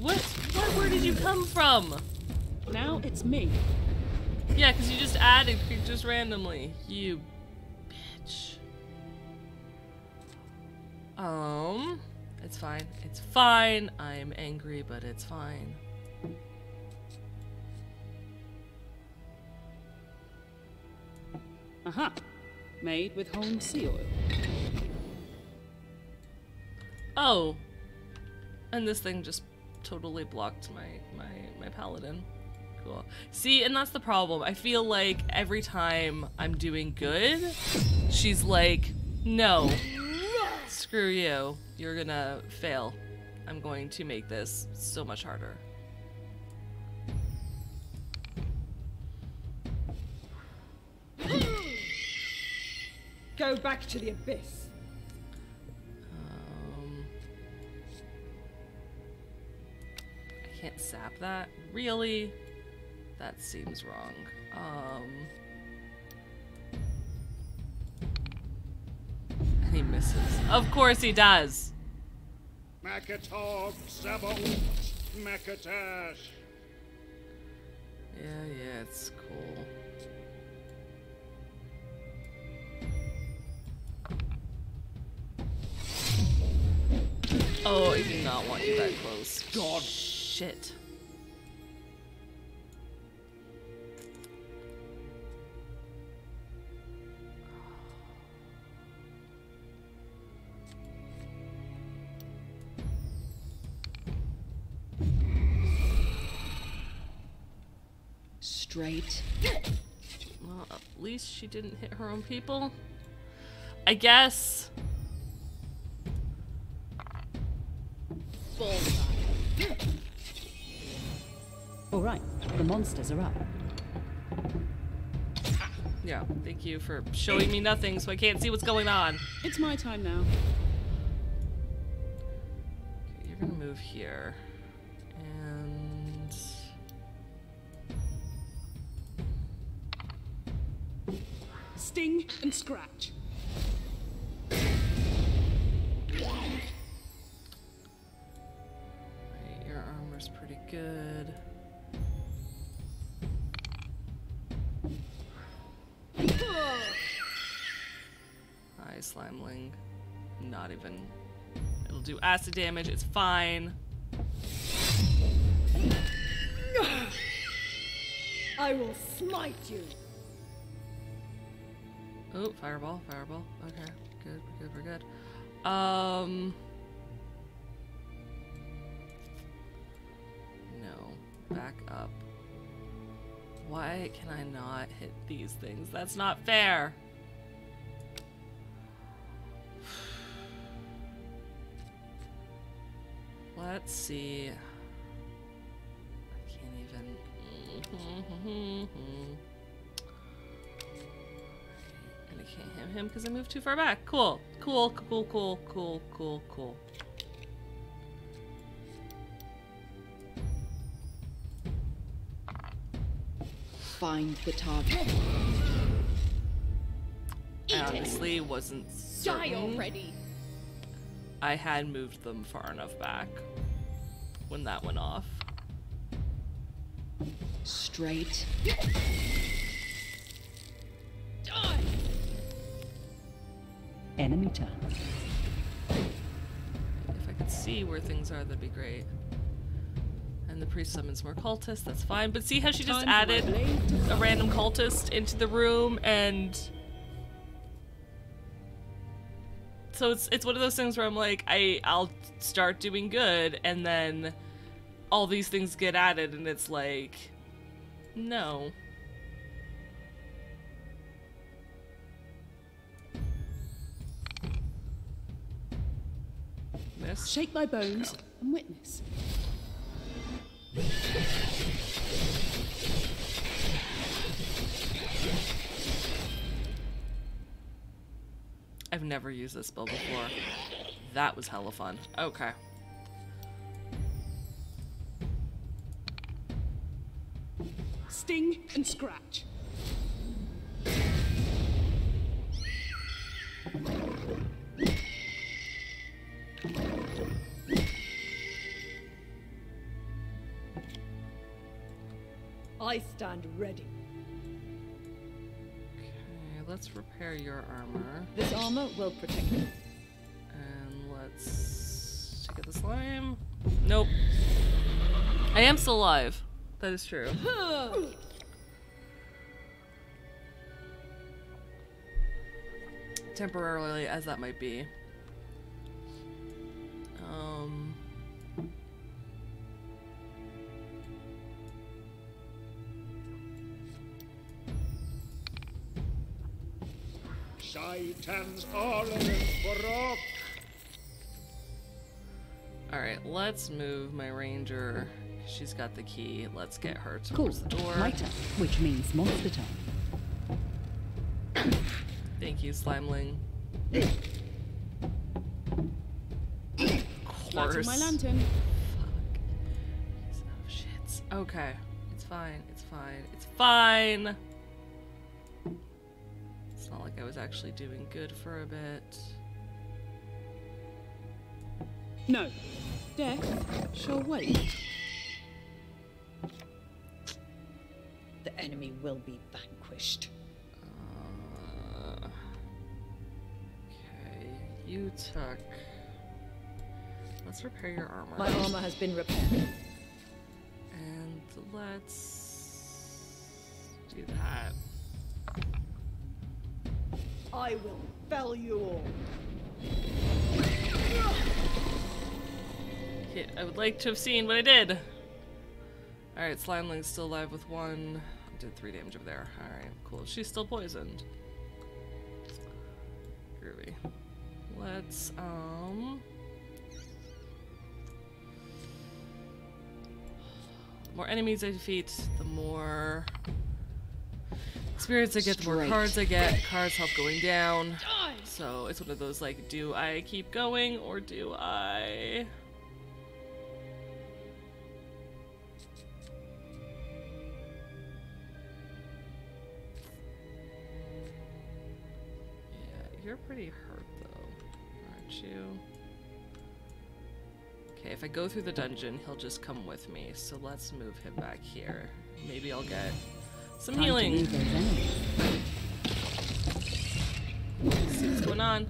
What? What? Where did you come from? Now it's me. Yeah, because you just added creatures randomly. You bitch. Um, it's fine. It's fine. I'm angry, but it's fine. Aha. Made with home sea oil. Oh, and this thing just totally blocked my my my paladin. Cool. See, and that's the problem. I feel like every time I'm doing good, she's like, "No, screw you. You're gonna fail. I'm going to make this so much harder." Go back to the abyss. Um, I can't sap that. Really? That seems wrong. Um, and he misses. Of course he does. Makatov Sabaoth Makatash. Yeah, yeah, it's cool. Oh, I do not want you that close. God. Shit. Straight. Well, at least she didn't hit her own people. I guess. The monsters are up. Yeah, thank you for showing me nothing so I can't see what's going on. It's my time now. Okay, you're gonna move here. And. Sting and scratch. Do acid damage, it's fine. I will smite you. Oh, fireball, fireball. Okay, good, we're good, we're good. Um. No, back up. Why can I not hit these things? That's not fair. Let's see. I can't even. And I can't hit him because I moved too far back. Cool. Cool, cool, cool, cool, cool, cool. Find the target. I honestly wasn't certain. Die already. I had moved them far enough back when that went off. Straight. Enemy turn. If I could see where things are, that'd be great. And the priest summons more cultists, that's fine. But see how she just Time for my added a random cultist into the room and so it's it's one of those things where I'm like I I'll start doing good and then all these things get added and it's like no. Miss. Shake my bones and witness. I've never used this spell before. That was hella fun. Okay. Sting and scratch. I stand ready. Okay, let's repair your armor. This armor will protect you. And let's check out the slime. Nope. I am still alive. That is true. Temporarily, as that might be. Um. Satan's Ornament Baroque. Alright, let's move my ranger. She's got the key. Let's get her Cool. the door. Turn, which means monster time. Thank you, Slimeling. Lighting my lantern. Oh, shits. Okay. It's fine. It's fine. It's fine. It's not like I was actually doing good for a bit. No. Death shall wait. The enemy will be vanquished. Uh, okay. You took. Let's repair your armor. My armor has been repaired. And let's do that. I will fell you all. Okay, I would like to have seen what I did. Alright, Slimeling's still alive with one. Did three damage over there. Alright, cool. She's still poisoned. Groovy. Let's, um... The more enemies I defeat, the more experience I get, the more cards I get. Cards help going down. So it's one of those like, do I keep going or do I... I go through the dungeon, he'll just come with me. So let's move him back here. Maybe I'll get some Time healing. See what's going on.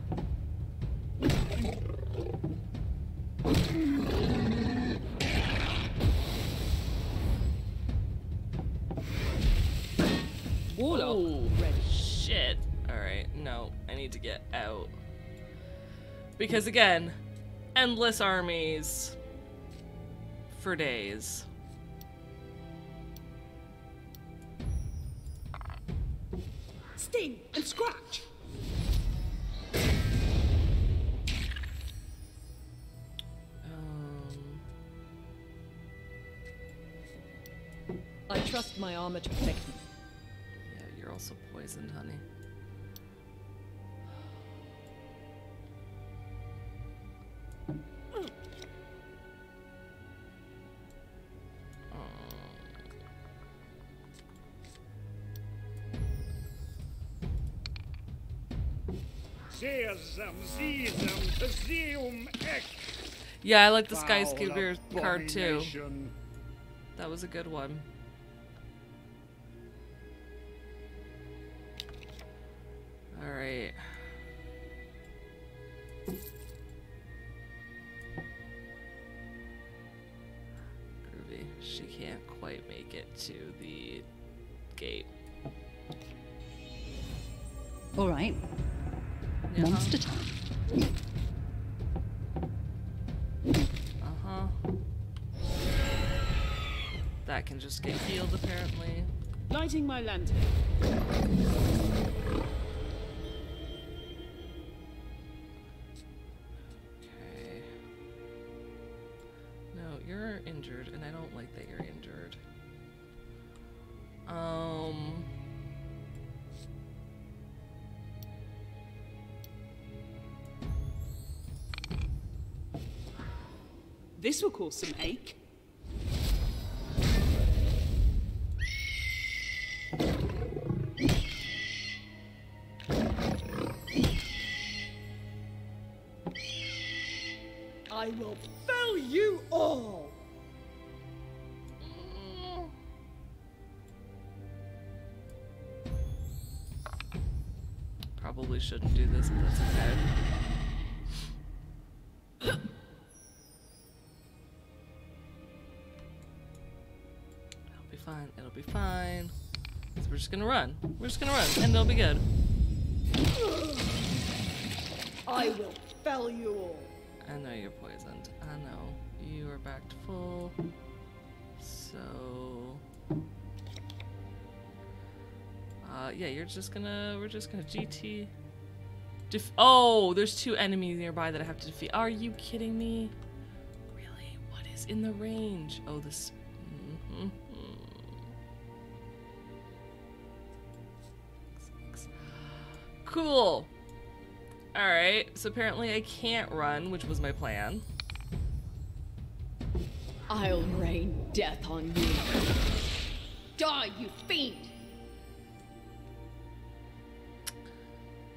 Oh, shit. Alright, no, I need to get out. Because again, endless armies for days. Sting and scratch. Um. I trust my armor to protect me. Yeah, you're also poisoned, honey. Yeah, I like the skyscraper card too. That was a good one. All right. Groovy. She can't quite make it to the gate. All right. Yeah. Monster time. Uh huh. That can just get healed apparently. Lighting my lantern. This will cause some ache. I will fell you all. Probably shouldn't do this, but that's okay. We're just gonna run. We're just gonna run, and they'll be good. I will fell you all. I know you're poisoned. I know. You are back to full. So. Uh, yeah, you're just gonna. We're just gonna GT. Def- oh, there's two enemies nearby that I have to defeat. Are you kidding me? Really? What is in the range? Oh, this. Cool. Alright, so apparently I can't run, which was my plan. I'll rain death on you. Die, you fiend!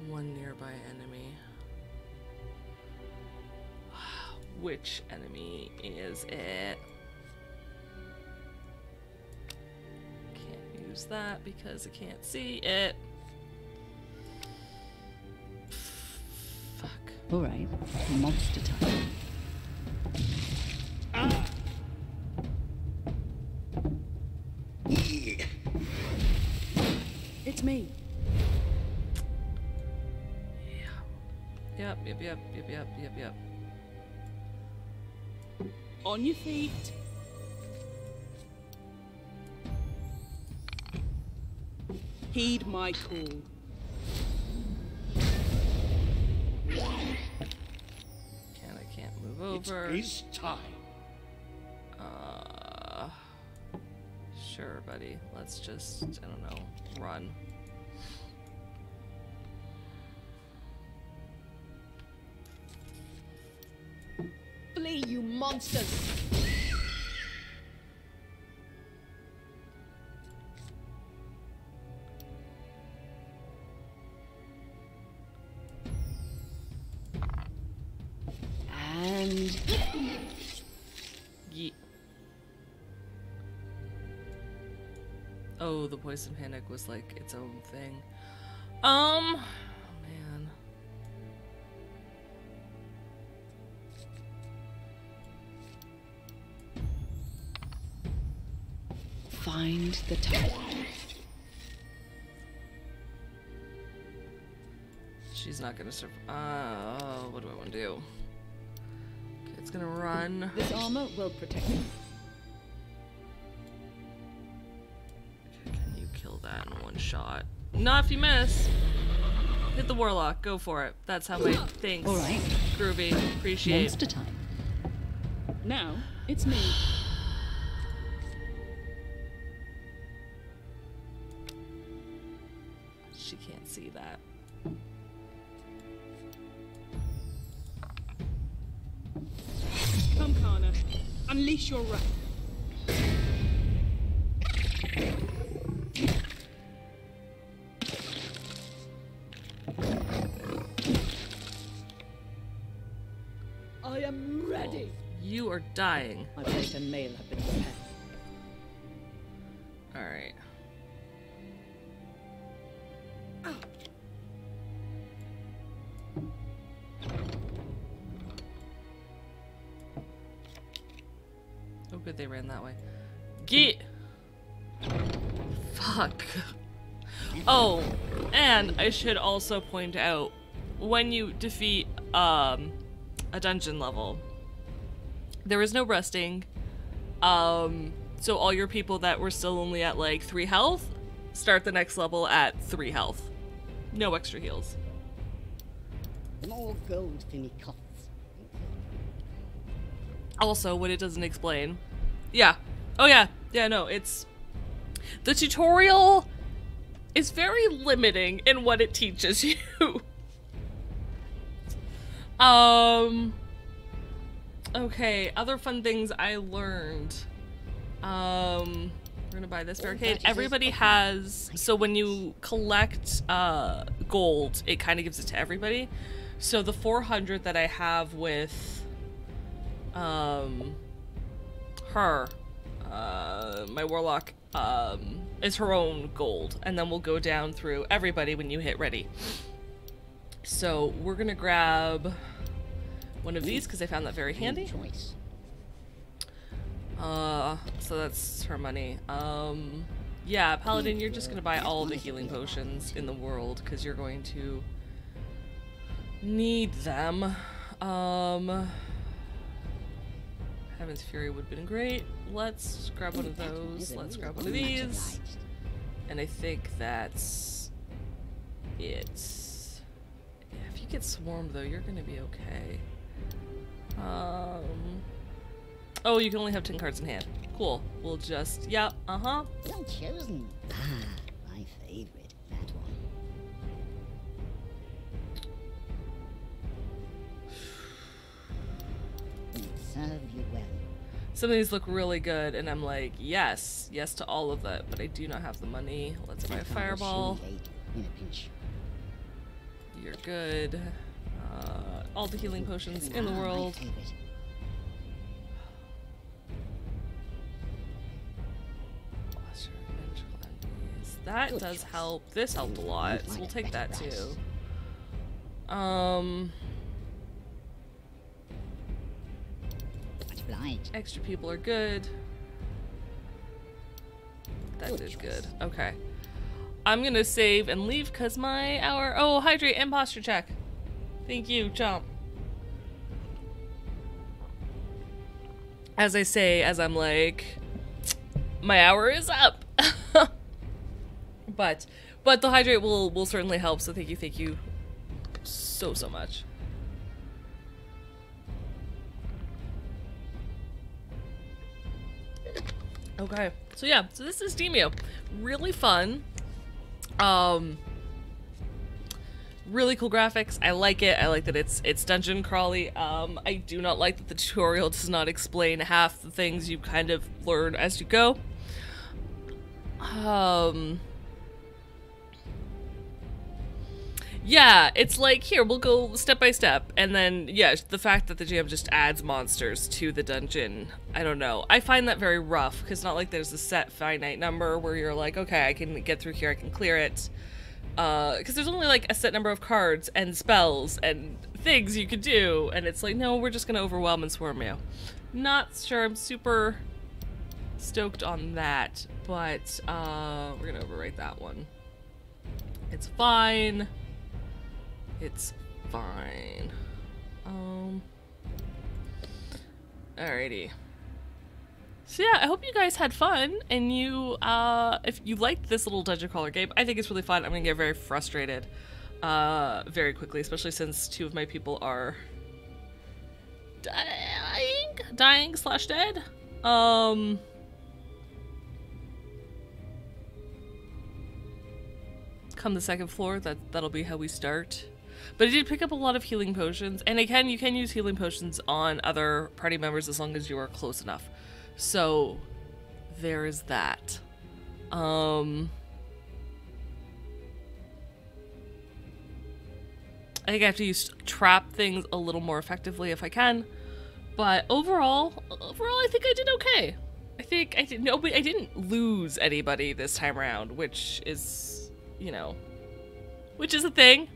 One nearby enemy. Which enemy is it? Can't use that because I can't see it. All right. Monster time. It's me. Yep, yep, yep, yep, yep, yep, yep. On your feet. Heed my call. Over. is time. Uh, sure, buddy. Let's just, I don't know, run. Flee, you monsters! Poison panic was like its own thing. Um, oh man. find the tower. She's not gonna survive. Uh, what do I want to do? Okay, it's gonna run. This armor will protect me. Shot? Not if you miss. Hit the warlock. Go for it. That's how my thanks. All right. Groovy. Appreciate. Monster time. Now, it's me. She can't see that. Come, Kana. Unleash your wrath. Ready. You are dying. My plate and mail have been prepared. Alright. Oh good they ran that way. Get Fuck. Oh, and I should also point out when you defeat um a dungeon level, there is no resting. Um, so all your people that were still only at like three health start the next level at three health. No extra heals. More gold for me costs. Also, what it doesn't explain. Yeah. Oh yeah. Yeah, no, it's the tutorial is very limiting in what it teaches you. um Okay, other fun things I learned. Um we're gonna buy this barricade. Everybody has so when you collect uh gold, it kind of gives it to everybody. So the 400 that I have with um her uh my warlock um is her own gold and then we'll go down through everybody when you hit ready so we're gonna grab one of these because i found that very handy Choice. uh so that's her money um yeah paladin you're just gonna buy all the healing potions in the world because you're going to need them um Heaven's Fury would have been great. Let's grab one of those. Let's grab one of these. And I think that's it. Yeah, if you get swarmed though, you're gonna be okay. Um. Oh, you can only have 10 cards in hand. Cool. We'll just, yep, uh-huh. Well chosen. Ah, my favorite. That one. Serve you well. Some of these look really good, and I'm like, yes, yes to all of that, but I do not have the money. Let's buy a That one will fireball. surely aid you In a pinch. You're good. All the healing potions in the world. That does help. This helped a lot, so we'll take that too. Um, extra people are good. That choice. good. Okay. I'm gonna save and leave because my hour. Oh, hydrate and posture check. Thank you, Chomp. As I say, as I'm like, my hour is up. but, but the hydrate will will certainly help. So thank you, thank you, so so much. Okay. So yeah, so this is Demeo. Really fun. Um really cool graphics. I like it. I like that it's it's dungeon crawly. Um I do not like that the tutorial does not explain half the things you kind of learn as you go. Um Yeah, it's like here we'll go step by step, and then yeah, the fact that the GM just adds monsters to the dungeon, I don't know. I find that very rough because not like there's a set finite number where you're like, okay, I can get through here, I can clear it, because there's only like a set number of cards and spells and things you could do, and it's like, no, we're just gonna overwhelm and swarm you. Not sure. I'm super stoked on that, but uh, we're gonna overwrite that one. It's fine. It's fine. Um. Alrighty. So yeah, I hope you guys had fun and you uh if you liked this little dungeon crawler game, I think it's really fun. I'm gonna get very frustrated uh very quickly, especially since two of my people are dying dying slash dead. Um come the second floor, that that'll be how we start. But I did pick up a lot of healing potions, and again, you can use healing potions on other party members as long as you are close enough. So there is that. Um I think I have to use trap things a little more effectively if I can. But overall, overall I think I did okay. I think I did nobody I didn't lose anybody this time around, which is, you know, which is a thing.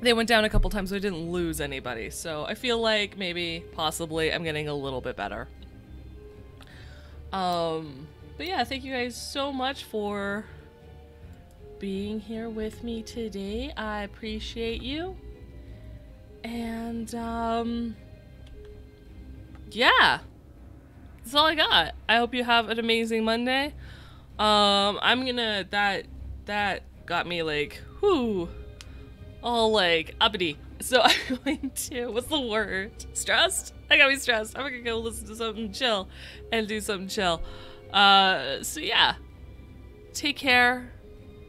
They went down a couple times, so I didn't lose anybody. So I feel like maybe, possibly, I'm getting a little bit better. Um, but yeah, thank you guys so much for being here with me today. I appreciate you. And, um, yeah, that's all I got. I hope you have an amazing Monday. Um, I'm gonna, that, that got me like, whoo all like uppity. So I'm going to, what's the word? Stressed? I got me stressed. I'm gonna go listen to something chill and do something chill. Uh, so yeah. Take care.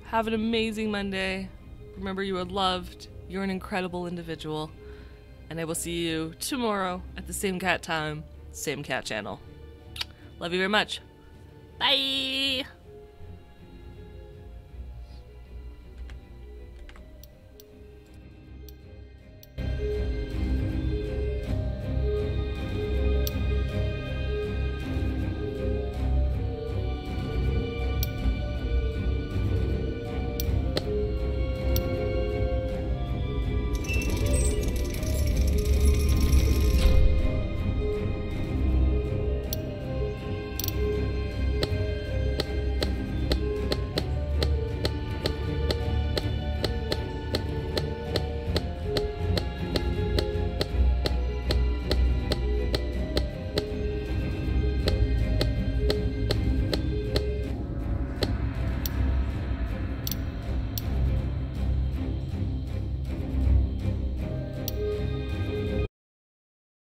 Have an amazing Monday. Remember, you are loved. You're an incredible individual. And I will see you tomorrow at the same cat time, same cat channel. Love you very much. Bye.